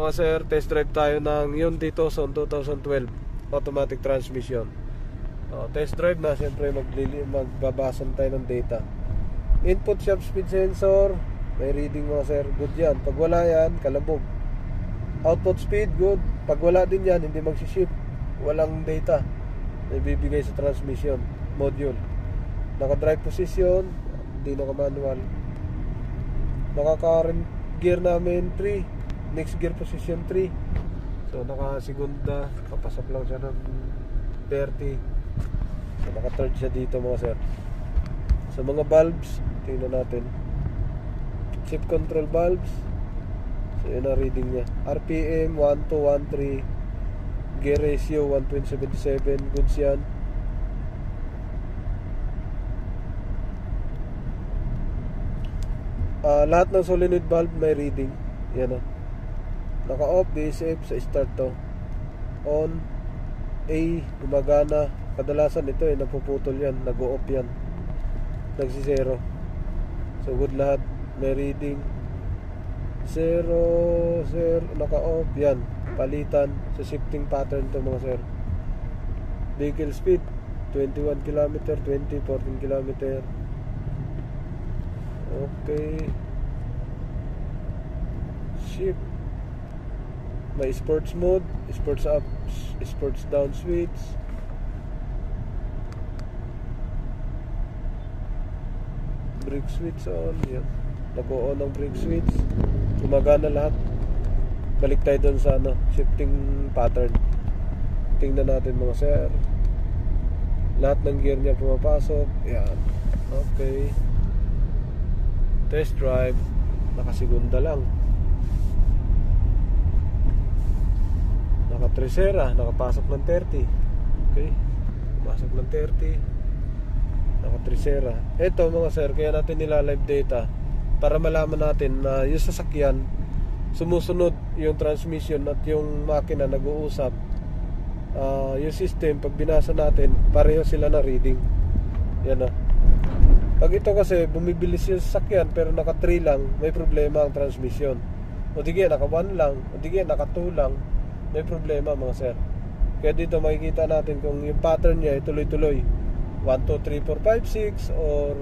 Mga sir, test drive tayo ng Hyundai Tucson 2012 automatic transmission. Oh, test drive na, siyempre maglili, magbabasan tayo ng data. Input shop speed sensor, may reading mga sir, good yan. Pag wala yan, kalabog. Output speed, good. Pag wala din yan, hindi magsiship. Walang data na ibibigay sa transmission module. Naka-drive position, hindi naka-manual. Naka-current gear namin 3, next gear position 3. So naka-segunda, papasok lang siya ng 30. So naka-third siya dito mga sir. Sa mga valves, tingnan natin. Chip control valves. So yun ang reading niya. RPM 1213. Gear ratio 1.77. Goods yan. Uh, lahat ng solenoid valve may reading. Yan o. Naka-off, DSF sa start to. On. A, gumagana. Kadalasan ito eh, napuputol yan. Nag-off yan. Nagsi-zero. So good lahat. May reading. Zero, zero, naka-off. Yan. Palitan sa shifting pattern to mga sir. Vehicle speed. 21 km, 20, 14 km. Okay. Shift. May sports mode, sports up, sports down switch. Brake switch on, yan. Nag-on ng brake switch. Gumagana lahat. Balik tayo dun sa ano, shifting pattern. Tingnan natin mga sir. Lahat ng gear niya pumapasok. Yan. Okay. Test drive. Nakasigunda lang. Naka-tresera. Nakapasok ng 30. Okay. Pasok ng 30. Naka-tresera. Ito mga sir, kaya natin nila live data para malaman natin na yung sasakyan sumusunod yung transmission at yung makina nag-uusap uh, yung system pag binasa natin pareho sila na reading yan na pag ito kasi bumibilis yung sasakyan pero naka 3 lang may problema ang transmission o di naka 1 lang o di naka 2 lang may problema mga sir. Kaya dito makikita natin kung yung pattern niya ay tuloy-tuloy. 1, 2, 3, 4, 5, 6 or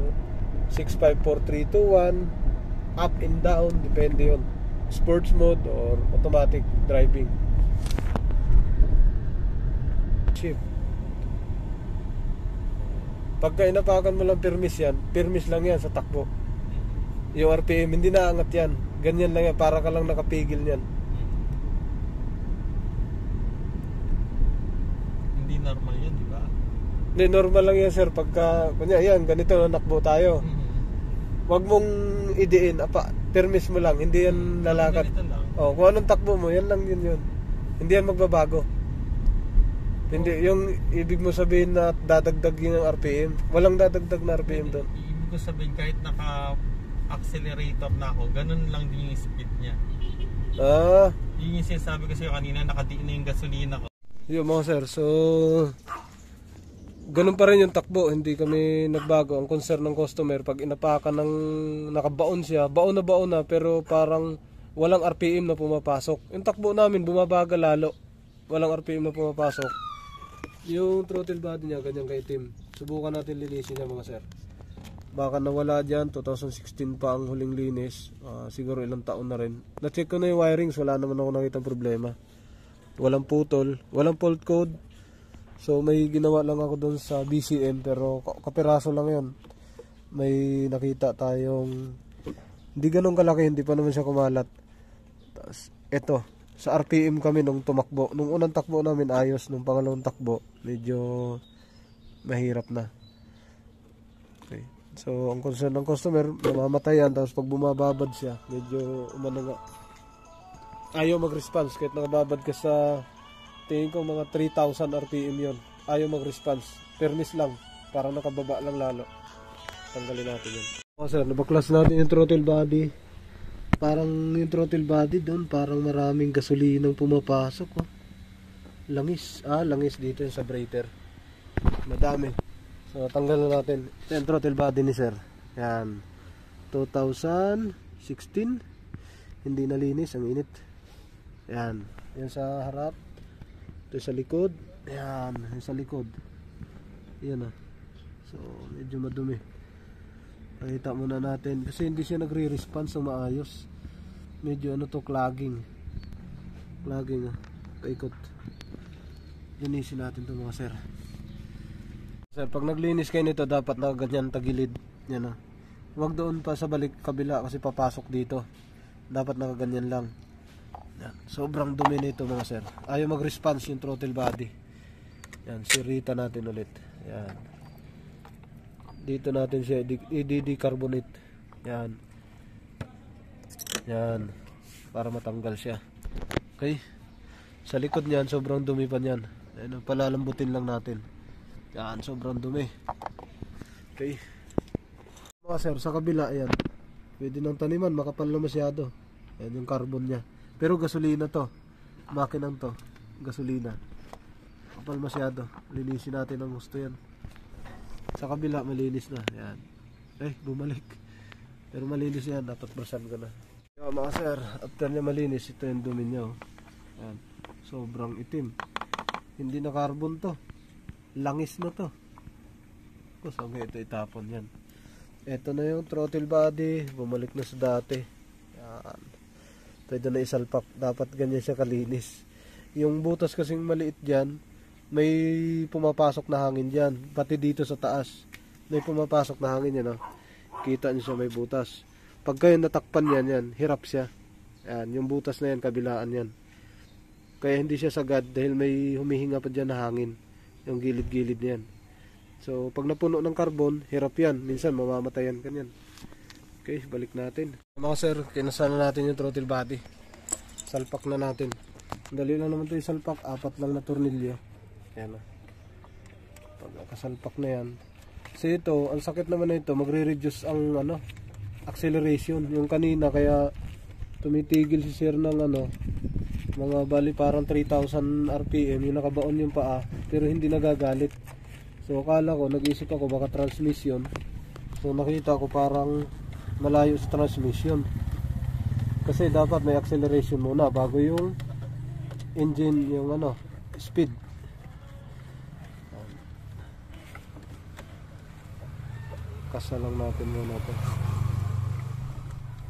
6, 5, 4, 3, 2, 1 up and down depende yon sports mode or automatic driving. Shift. Pagka inapakan mo lang permis yan permis lang yan sa takbo. Yung RPM hindi naangat yan. Ganyan lang yan para ka lang nakapigil yan hindi normal yan di ba hindi normal lang yan sir. Pagka kunya yan ganito nakbo tayo. Mm-hmm. Wag mong idiin. Apa permis mo lang. Hindi yan lalakad oh kung anong takbo mo yan lang yun yun. Hindi yan magbabago. Hindi oh. yung ibig mo sabihin na dadagdag yung RPM walang dadagdag na RPM doon. ibig ko sabihin kahit naka accelerator na ako ganun lang din yung speed niya. Ah. Yun yung sinasabi ko sa'yo kanina nakadiin na yung gasolina ko. Yun mga sir so ganun pa rin yung takbo, hindi kami nagbago. Ang concern ng customer, pag inapakan ng nakabaon siya, baon na baon na, pero parang walang RPM na pumapasok. Yung takbo namin, bumabaga lalo. Walang RPM na pumapasok. Yung throttle body niya, ganyan kay Tim. Subukan natin linisin niya mga sir. Baka nawala dyan, 2016 pa ang huling linis. Uh, siguro ilang taon na rin. Na-check ko na yung wirings, wala naman ako nakita problema. Walang putol, walang fault code So may ginawa lang ako doon sa BCM pero kapiraso lang yon. May nakita tayong hindi ganun kalaki, hindi pa naman siya kumalat. Tapos ito, sa RPM kami nung tumakbo. Nung unang takbo namin ayos, nung pangalawang takbo medyo mahirap na. Okay. So ang concern ng customer, namamatayan tapos pag bumababad siya, medyo umano nga ayaw mag-response kahit nakababad ka sa tingin ko mga 3,000 RPM yon ayaw mag-response. Permis lang. Para nakababa lang lalo. Tanggalin natin yun. Oh sir nabaklas natin yung throttle body. Parang yung throttle body doon parang maraming gasolinang pumapasok oh. langis. Ah langis dito yung sa breather. Madami. So tanggal na natin. Yung throttle body ni sir. Yan. 2016 hindi nalinis. Ang init. Yan. Yan sa harap. Ito sa likod. Yan. Yan sa likod. Yan ah. So, medyo madumi. Pakita muna natin. Kasi hindi siya nagre-response ng maayos. Medyo ano to, clogging. Clogging ah. Paikot. Linisin natin to mga sir. Sir, pag naglinis kayo nito, dapat na ganyan tagilid. Yan ah. Huwag doon pa sa balik kabila kasi papasok dito. Dapat nakaganyan lang. Yan. Sobrang dumi nito mga sir. Ayaw mag-response yung throttle body. Yan, sirita natin ulit. Yan. Dito natin siya i-decarbonate. Yan. Yan. Para matanggal siya. Okay. Sa likod niyan, sobrang dumi pa niyan. Ayun, palalambutin lang natin. Yan, sobrang dumi. Okay. Mga sir, sa kabila, ayan. Pwede ng taniman, makapal na masyado. Ayan yung carbon niya. Pero gasolina to. Makinang to. Gasolina. Kapal masyado. Linisin natin ang gusto yan. Sa kabila, malinis na. Ayan. Eh, bumalik. Pero malinis yan. Dapat basan ka na. Yo, mga sir, after niya malinis, ito yung dumi niya. Oh. Sobrang itim. Hindi na carbon to. Langis na to. Tapos, okay, ito itapon yan. Ito na yung throttle body. Bumalik na sa dati. Yan. Pwede na isalpak. Dapat ganyan siya kalinis. Yung butas kasing maliit dyan, may pumapasok na hangin dyan. Pati dito sa taas. May pumapasok na hangin yan. Oh. Kita niyo siya may butas. Pag kayo natakpan yan, yan, hirap siya. Yan, yung butas na yan, kabilaan yan. Kaya hindi siya sagad dahil may humihinga pa dyan na hangin. Yung gilid-gilid niyan. So, pag napuno ng carbon, hirap yan. Minsan, mamamatayan ka niyan. Okay, balik natin. Mga sir, kinasana natin yung throttle body. Salpak na natin. Dali lang naman ito yung salpak. Apat lang na tornilyo. Yan na. Pag nakasalpak na yan. Kasi ito, ang sakit naman na ito, magre-reduce ang ano, acceleration. Yung kanina, kaya tumitigil si sir ng ano, mga bali parang 3,000 RPM yung nakabaon yung paa pero hindi nagagalit so akala ko nag-isip ako baka transmission so nakita ko parang malayo sa transmission. Kasi dapat may acceleration muna bago yung engine yung ano speed. Kasa lang natin muna to.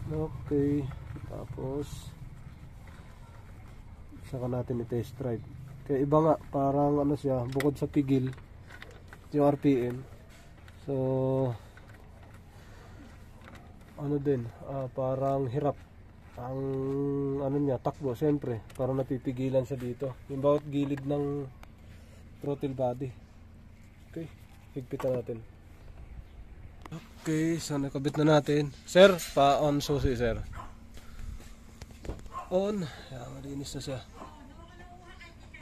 Okay tapos saka natin i-test drive. Kaya iba nga parang ano siya bukod sa pigil yung RPM so ano din ah, parang hirap ang ano niya takbo siyempre parang napipigilan siya dito yung bawat gilid ng throttle body okay higpitan natin okay so nakabit na natin sir pa on susi sir on yan malinis na siya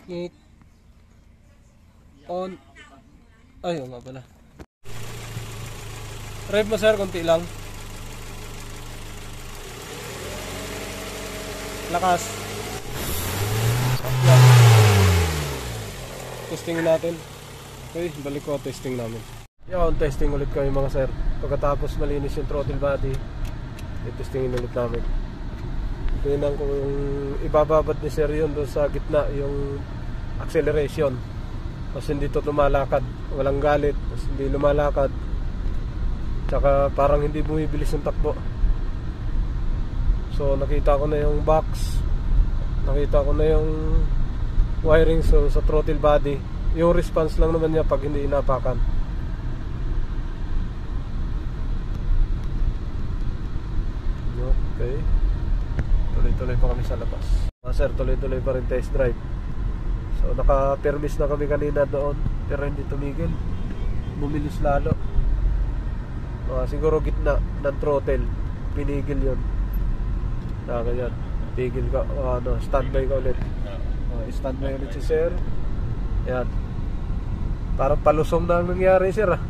Ngik. On. Ay, oo nga pala. Rev mo sir, konti lang. Lakas. Testing natin. Okay, balik ko testing namin. Yan, testing ulit kami mga sir. Pagkatapos malinis yung throttle body, i-testingin ulit namin. Tingnan kung ibababad ni sir yun doon sa gitna yung acceleration tapos hindi to lumalakad walang galit tapos hindi lumalakad tsaka parang hindi bumibilis yung takbo so nakita ko na yung box nakita ko na yung wiring so sa throttle body yung response lang naman niya pag hindi inapakan okay tuloy-tuloy pa kami sa labas ah, sir tuloy-tuloy pa rin test drive So naka-permis na kami kanina doon pero hindi tumigil. Bumilis lalo. Uh, siguro gitna ng throttle. Pinigil yun. Na ganyan. Tigil ka. Uh, ano, standby ka ulit. Uh, standby ulit si sir. Yan. Parang palusong na ang nangyari sir ah.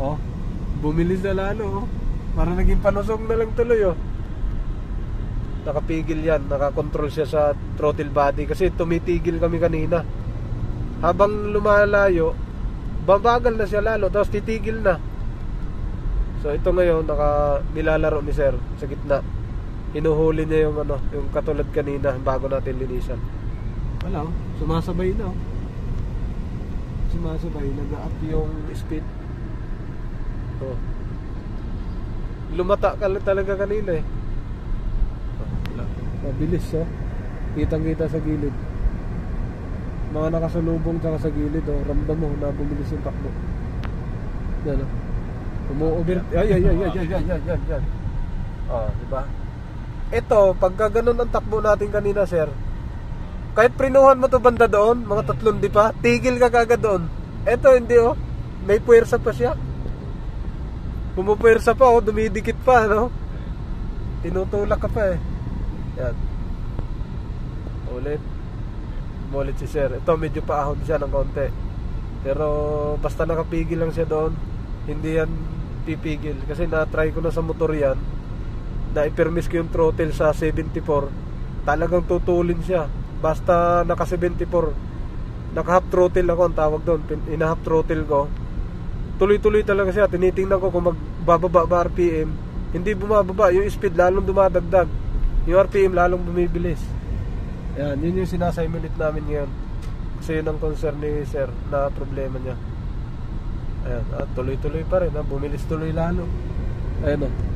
Oh. Bumilis na lalo oh. Parang naging palusong na lang tuloy oh nakapigil yan nakakontrol siya sa throttle body kasi tumitigil kami kanina habang lumalayo babagal na siya lalo tapos titigil na so ito ngayon naka nilalaro ni sir sa gitna hinuhuli niya yung ano, yung katulad kanina bago natin linisan. Wala, oh. sumasabay na. Oh. Sumasabay, nag-up yung speed. Oh. Lumata ka talaga kanina eh. Wala. Mabilis oh. Kitang-kita sa gilid. Mga nakasalubong tsaka sa gilid oh, ramdam mo na bumilis yung takbo. Yan oh. Umuover. Ay ay ay ay ay ay ay ay. Oh, di ba? Ito, pagka ganun ang takbo natin kanina, sir, kahit prinuhan mo to banda doon, mga tatlong di pa, tigil ka kagad doon. Ito, hindi oh. May puwersa pa siya. Pumupuwersa pa oh, dumidikit pa, no? Tinutulak ka pa eh. Yan. Ulit. Ulit si sir. Ito, medyo paahon siya ng konti. Pero, basta nakapigil lang siya doon, hindi yan pipigil. Kasi na-try ko na sa motor yan, na i-permis ko yung throttle sa 74, talagang tutulin siya. Basta naka 74, naka half throttle ako ang tawag doon, ina half throttle ko. Tuloy-tuloy talaga siya. Tinitingnan ko kung magbababa ba RPM. Hindi bumababa, yung speed lalong dumadagdag. Yung RPM lalong bumibilis. Yan, yun yung sinasimulate namin ngayon. Kasi yun ang concern ni sir na problema niya. Ayan, at tuloy-tuloy pa rin, ha? bumilis tuloy lalo. Ayan o.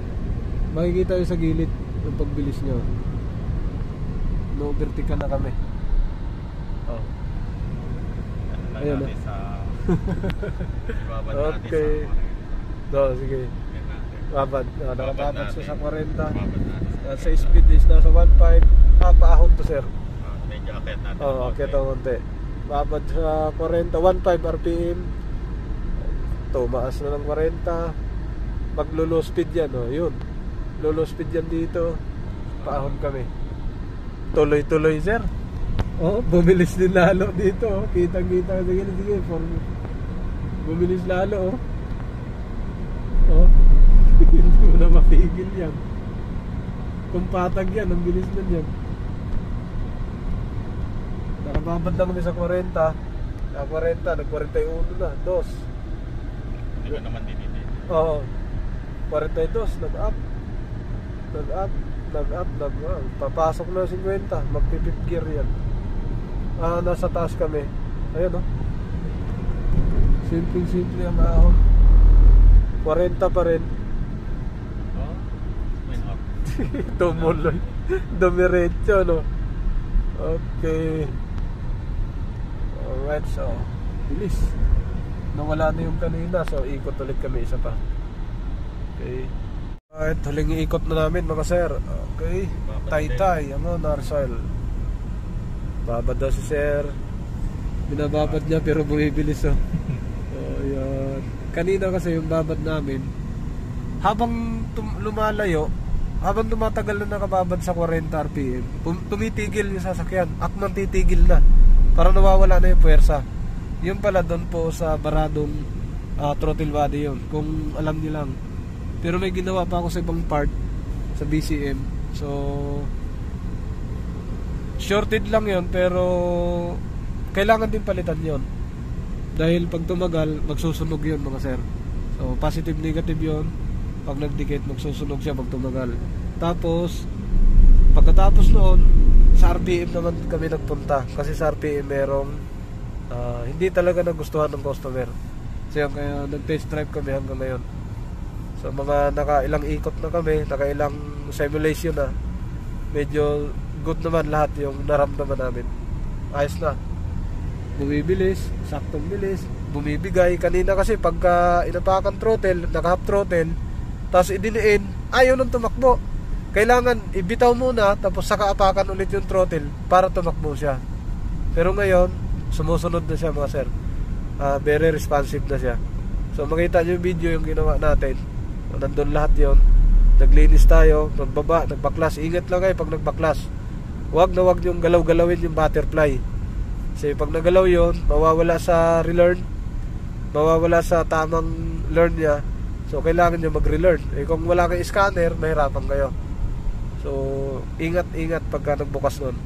Makikita yung sa gilid yung pagbilis nyo. No vertical na kami. Oh. Ayun, natin sa... Ibabad natin Okay. sa... Do, sige. Yan natin. Babad. Ah, nakababad siya sa 40. Ibabad natin. Ah, sa speed is nasa 1.5. Ah, paahon to sir. Ah, medyo akit natin. Oo, oh, okay to konti. Babad sa 40, 1.5 RPM. Tumaas na ng 40. Maglo-low speed yan, oh, yun. Low speed yan dito. Paahon kami. Tuloy-tuloy, sir. Oh, bumilis din lalo dito. Oh. Kitang-kita. Sige, sige. For... Bumilis lalo, oh. Oh. Hindi mo na mapigil yan. Kung patag yan, ang bilis na yan. Nakababad lang kami sa 40. Sa 40, nag-41 na. Dos. Hindi ko naman dinidin. Oo. 42, nag-up. Nag-up, nag-up, nag-up. Papasok na 50, magpipip gear yan. Ah, nasa taas kami. Ayun, oh. Simple-simple ang ahon. 40 pa rin. Oh, may up. Tumuloy. Dumiretso, no? Okay. Alright, so. Bilis. Nawala na yung kanina, so ikot ulit kami isa pa. Okay. Alright, huling ikot na namin mga sir. Okay. Tay-tay, ano, Narsal. Babad daw si sir. Binababad niya pero bumibilis oh. oh, yan. Kanina kasi yung babad namin, habang lumalayo, habang tumatagal na nakababad sa 40 RPM, tumitigil yung sasakyan. Akmang titigil na. Para nawawala na yung puwersa. Yung pala doon po sa baradong ah, throttle body yun. Kung alam niyo lang. Pero may ginawa pa ako sa ibang part sa BCM. So, shorted lang yon pero kailangan din palitan yon dahil pag tumagal magsusunog yon mga sir. So positive negative yon pag nagdikit magsusunog siya pag tumagal. Tapos pagkatapos noon sa RPM naman kami nagpunta. Kasi sa RPM merong ah, hindi talaga nagustuhan ng customer. So yun, kaya nag-test drive kami hanggang ngayon so mga nakailang ikot na kami nakailang simulation na medyo good naman lahat yung naramdaman namin. Ayos na. Bumibilis saktong bilis. Bumibigay. Kanina kasi pagka inapakan throttle naka half throttle tapos idiniin ayaw nang tumakbo. Kailangan ibitaw muna tapos saka apakan ulit yung throttle para tumakbo siya. Pero ngayon sumusunod na siya mga sir. Ah, very responsive na siya. So makita nyo yung video yung ginawa natin nandun lahat yon naglinis tayo nagbaba nagbaklas. Ingat lang kayo pag nagbaklas. Wag na wag yung galaw-galawin yung butterfly. Kasi pag nagalaw yon mawawala sa relearn mawawala sa tamang learn niya. So kailangan nyo mag-relearn. Eh kung wala kayong scanner mahirapan kayo. So ingat ingat pagka nagbukas nun.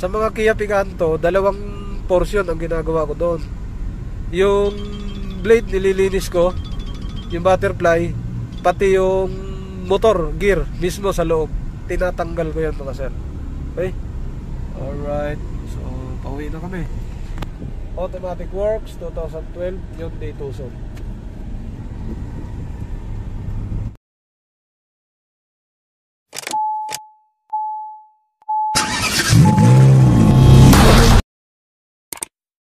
Sa mga Kia Picanto dalawang portion ang ginagawa ko doon. Yung blade nililinis ko yung butterfly pati yung motor, gear, mismo sa loob. Tinatanggal ko yan mga sir. Okay? Alright. So, pauwi na kami. Automatic Works 2012 Hyundai Tucson.